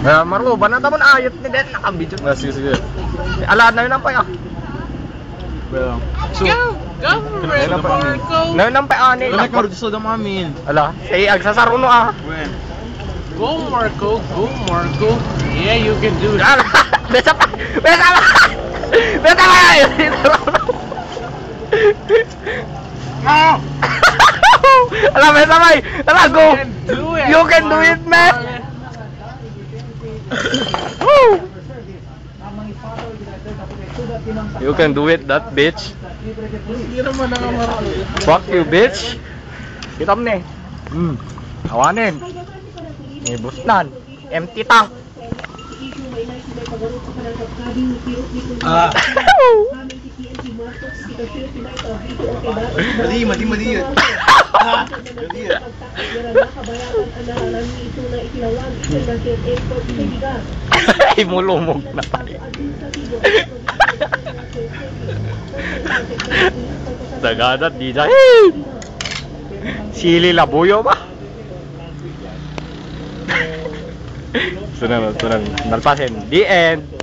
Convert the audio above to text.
Kaya Marco, banata mo na ayot ni Den, nakabidyo. Ah, sige, sige. Ala na yun ang pa Well, so, Go! Go for it, Marco! Na yun ang pa ani. Kailan ka gusto daw mamin? Ala, say agsasaro no ah. When? Go, Marco! Go, Marco! Yeah, you can do it. Ala, besa pa. Besa pa. Besa pa. Ala, besa pa. Ala, go. You can do it, man. You can do it, that bitch. Fuck you, bitch. Kita mo ni. Hmm. Awanin. May busnan. Empty tank. Ah. Mali, mali, mali yun. Mali yun. Ay, mulumog na tayo. Daganat, di dyan. Sili labuyo ba? sunod, sunod. Nalpasin. The end.